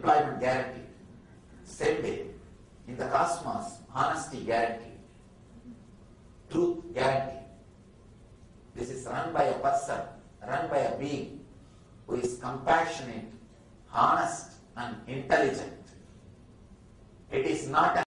Employment guarantee, Same way, in the cosmos, honesty guarantee, Truth guarantee. This is run by a person, run by a being who is compassionate, honest, and intelligent. It is not